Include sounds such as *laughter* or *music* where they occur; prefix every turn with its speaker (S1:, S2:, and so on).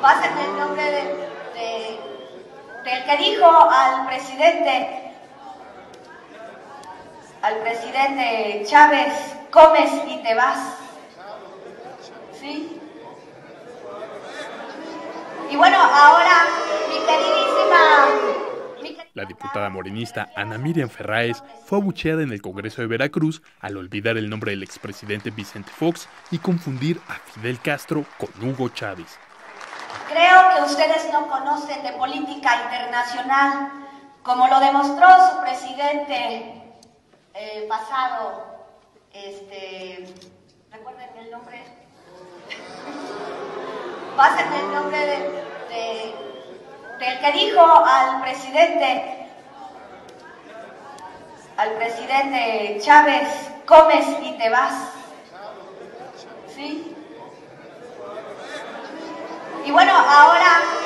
S1: pasen el nombre de, de- del que dijo al presidente, al presidente Chávez, comes y te vas. ¿Sí? Y bueno, ahora mi queridísima-
S2: La diputada morenista Ana Miriam Ferráez fue abucheada en el Congreso de Veracruz al olvidar el nombre del expresidente Vicente Fox y confundir a Fidel Castro con Hugo Chávez.
S1: Creo que ustedes no conocen de política internacional, como lo demostró su presidente eh, pasado. Este, ¿Recuerden el nombre? *laughs* Pasen el nombre de, de- del que dijo al presidente, al presidente Chávez, comes y te vas. ¿Sí? Y bueno, ahora